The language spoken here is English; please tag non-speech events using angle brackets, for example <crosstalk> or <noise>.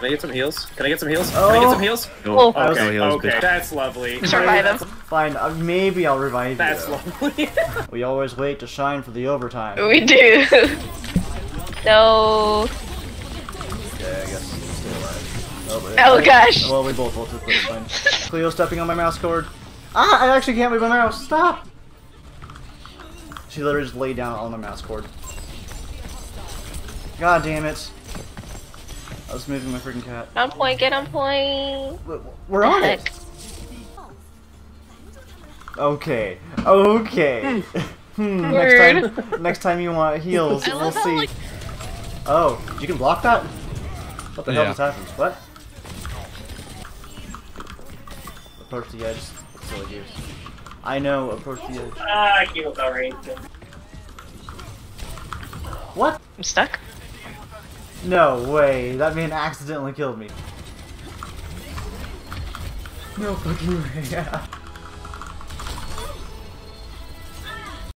Can I get some heals? Can I get some heals? Can I get Oh. some heals? No, I was- no Okay, heals, okay, bitch. that's lovely. Revive him. Fine, uh, maybe I'll revive That's you. That's lovely. <laughs> We always wait to shine for the overtime. We do. <laughs> no. Yeah, I guess. Stay alive. Oh, but- Oh, gosh. Well, we both ulted, but it's fine. Cleo stepping on my mouse cord. Ah, I actually can't move my mouse. Stop! She literally just laid down on the mouse cord. God damn it. I was moving my freaking cat. On point, get on point. We're on it. Okay. Okay. hmm, <laughs> next time, next time you want heals, we'll love how, see. like- Oh, you can block that? What the hell Yeah. just happened? What? Approach the edge. Silly goose. I know, approach the edge. ah, heal already. What? I'm stuck. No way. That man accidentally killed me. No fucking way. <laughs>